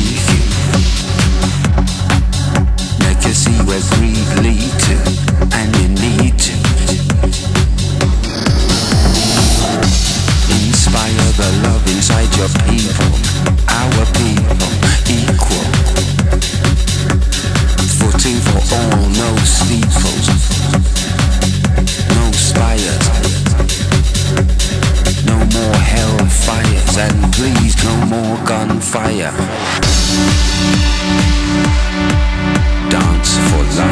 you. Make us see where greed leads. fire. Dance for life.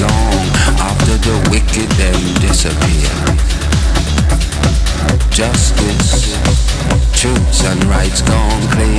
Long after the wicked then disappear. Justice, truths and rights gone clear.